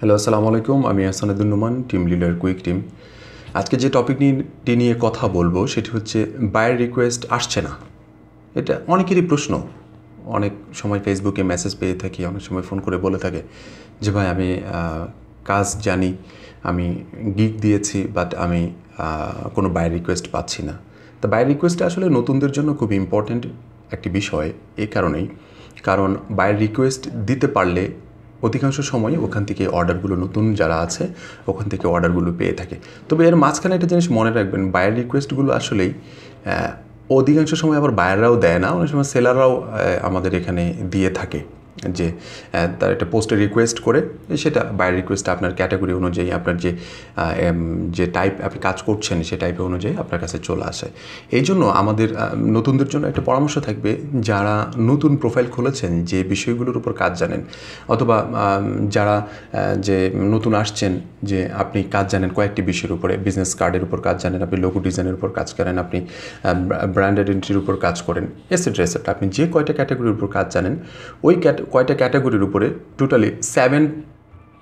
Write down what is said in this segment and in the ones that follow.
Hello আসসালামু আলাইকুম আমি Ahsanuddin Noman team leader quick team আজকে যে টপিক নিয়ে নিয়ে কথা বলব, সেটি হচ্ছে বায়ের রিকোয়েস্ট আসছে না। এটা অনেকেরই প্রশ্ন। অনেক সময় ফেসবুকে মেসেজ পেয়ে থাকি, অনেক সময় ফোন করে বলে থাকে যে, ভাই, আমি কাজ জানি, আমি গিগ দিয়েছি বাট আমি কোনো বায়ের রিকোয়েস্ট পাচ্ছি না। তো বায়ের রিকোয়েস্ট আসলে নতুনদের জন্য খুব ইম্পর্ট্যান্ট একটি বিষয়, এ কারণেই। কারণ বায়ের রিকোয়েস্ট দিতে পারলে অধিকাংশ সময় ওখান থেকে অর্ডারগুলো নতুন যারা আছে, ওখান থেকে অর্ডারগুলো পেয়ে থাকে। তবে এর মাঝখানে একটা জিনিস মনে রাখবেন বায়ার রিকোয়েস্টগুলো আসলেই অধিকাংশ সময় আবার বায়াররাও দেয় না, অনেক সময় সেলাররাও আমাদের এখানে দিয়ে থাকে। যে তার একটা পোস্টে রিকোয়েস্ট করে, সেটা বায়ার রিকোয়েস্ট আপনার ক্যাটাগরি অনুযায়ী আপনার যে যে টাইপ আপনি কাজ করছেন, সে টাইপের অনুযায়ী আপনার কাছে চলে আসে। এই জন্য আমাদের নতুনদের জন্য একটা পরামর্শ থাকবে, যারা নতুন প্রোফাইল খুলেছেন, যে বিষয়গুলোর উপর কাজ জানেন, অথবা যারা যে নতুন আসছেন, যে আপনি কাজ জানেন কয়েকটি বিষয়ের উপরে বিজনেস কার্ডের উপর কাজ জানেন, আপনি লোগো ডিজাইনের উপর কাজ করেন, আপনি ব্র্যান্ড আইডেন্টিটির উপর কাজ করেন এসেট্রা এসেট্রা আপনি যে কয়টা ক্যাটাগরির উপর কাজ জানেন, ওই ক্যাট কয়টা ক্যাটাগরির উপরে টোটালি সেভেন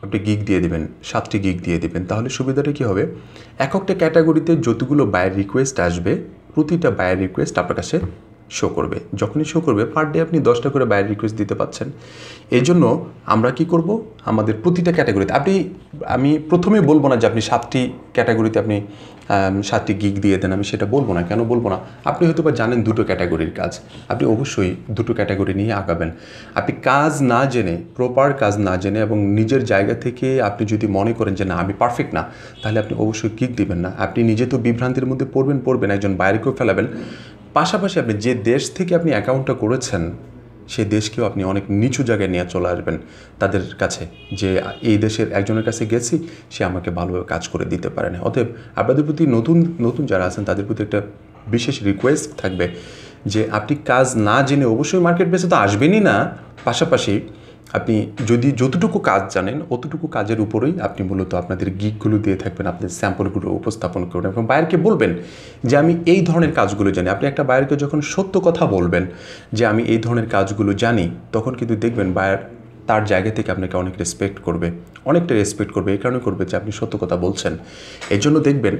আপনি গিগ দিয়ে দেবেন, সাতটি গিগ দিয়ে দেবেন, তাহলে সুবিধাটা কী হবে? এক একটা ক্যাটাগরিতে যতগুলো বায়ের রিকোয়েস্ট আসবে, প্রতিটা বায়ের রিকোয়েস্ট আপনার কাছে শো করবে। যখনই শো করবে পার ডে আপনি দশটা করে বায়ের রিকোয়েস্ট দিতে পাচ্ছেন। এই জন্য আমরা কি করব? আমাদের প্রতিটা ক্যাটাগরিতে আপনি, আমি প্রথমে বলব না যে আপনি সাতটি ক্যাটাগরিতে আপনি সাতটি গিগ দিয়ে দেন, আমি সেটা বলব না। কেন বলব না? আপনি হয়তো বা জানেন দুটো ক্যাটাগরির কাজ। আপনি অবশ্যই দুটো ক্যাটাগরি নিয়ে আঁকাবেন আপনি কাজ না জেনে প্রপার কাজ না জেনে এবং নিজের জায়গা থেকে আপনি যদি মনে করেন যে না, আমি পারফেক্ট না, তাহলে আপনি অবশ্যই কিক দিবেন না। আপনি নিজে তো বিভ্রান্তির মধ্যে পড়বেন পড়বেন, একজন বাইরেকেও ফেলাবেন। পাশাপাশি আপনি যে দেশ থেকে আপনি অ্যাকাউন্টটা করেছেন, সেই দেশকেও আপনি অনেক নিচু জায়গায় নিয়ে চলে আসবেন। তাদের কাছে যে, এই দেশের একজনের কাছে গেছি, সে আমাকে ভালোভাবে কাজ করে দিতে পারে না অতএব আপনাদের প্রতি নতুন নতুন যারা আছেন, তাদের প্রতি একটা বিশেষ রিকোয়েস্ট থাকবে যে, আপনি কাজ না জেনে অবশ্যই মার্কেট বেসে তো আসবেনই না। পাশাপাশি আপনি যদি যতটুকু কাজ জানেন, অতটুকু কাজের উপরেই আপনি মূলত আপনাদের গিকগুলো দিয়ে থাকবেন, আপনাদের স্যাম্পলগুলো উপস্থাপন করবেন এবং বায়ারকে বলবেন যে, আমি এই ধরনের কাজগুলো জানি। আপনি একটা বায়ারকে যখন সত্য কথা বলবেন যে, আমি এই ধরনের কাজগুলো জানি, তখন কিন্তু দেখবেন বায়ার তার জায়গা থেকে আপনাকে অনেক রেসপেক্ট করবে, অনেকটা রেসপেক্ট করবে, এই কারণে করবে যে আপনি সত্য কথা বলছেন। এই জন্য দেখবেন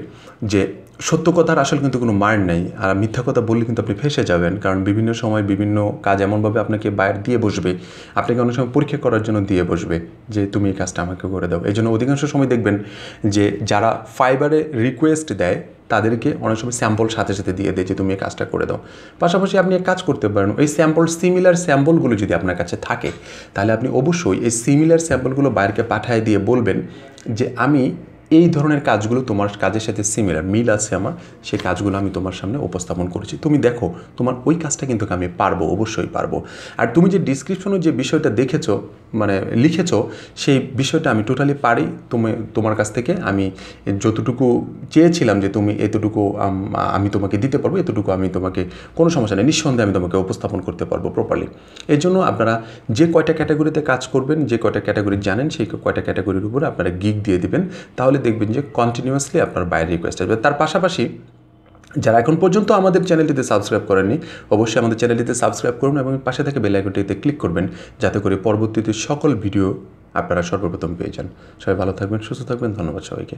যে সত্য কথার আসলে কিন্তু কোনো মান নেই, আর মিথ্যা কথা বললে কিন্তু আপনি ফেসে যাবেন, কারণ বিভিন্ন সময় বিভিন্ন কাজ এমনভাবে আপনাকে বাইরে দিয়ে বসবে, আপনাকে অনেক সময় পরীক্ষা করার জন্য দিয়ে বসবে যে তুমি এই কাজটা আমাকে করে দাও। এই জন্য অধিকাংশ সময় দেখবেন যে যারা ফাইবারে রিকোয়েস্ট দেয় তাদেরকে অনেক সময় স্যাম্পল সাথে সাথে দিয়ে দেয় যে তুমি এই কাজটা করে দাও। পাশাপাশি আপনি এক কাজ করতে পারেন ওই স্যাম্পল সিমিলার স্যাম্পলগুলো যদি আপনার কাছে থাকে, তাহলে আপনি অবশ্যই এই সিমিলার স্যাম্পলগুলো বাইরেকে পাঠায় দিয়ে বলবেন যে আমি এই ধরনের কাজগুলো তোমার কাজের সাথে সিমিলার মিল আছে আমার সেই কাজগুলো আমি তোমার সামনে উপস্থাপন করেছি। তুমি দেখো, তোমার ওই কাজটা কিন্তু আমি পারব, অবশ্যই পারব। আর তুমি যে ডিসক্রিপশনে যে বিষয়টা দেখেছ মানে লিখেছো, সেই বিষয়টা আমি টোটালি পারি। তুমি, তোমার কাছ থেকে আমি যতটুকু চেয়েছিলাম যে তুমি এতটুকু, আমি তোমাকে দিতে পারব, এতটুকু আমি তোমাকে, কোনো সমস্যা নেই, নিঃসন্দেহে আমি তোমাকে উপস্থাপন করতে পারব প্রপারলি এই জন্য আপনারা যে কয়টা ক্যাটাগরিতে কাজ করবেন, যে কয়টা ক্যাটাগরি জানেন, সেই কয়টা ক্যাটাগরির উপরে আপনারা গিগ দিয়ে দিবেন। তাহলে দেখবেন যে কন্টিনিউয়াসলি আপনার বাইরে রিকোয়েস্ট আসবে। তার পাশাপাশি যারা এখন পর্যন্ত আমাদের চ্যানেলটিতে সাবস্ক্রাইব করেননি, অবশ্যই আমাদের চ্যানেলটিতে সাবস্ক্রাইব করুন এবং পাশে থেকে বেলাইকনটিতে ক্লিক করবেন, যাতে করে পরবর্তীতে সকল ভিডিও আপনারা সর্বপ্রথম পেয়ে যান। সবাই ভালো থাকবেন, সুস্থ থাকবেন, ধন্যবাদ সবাইকে।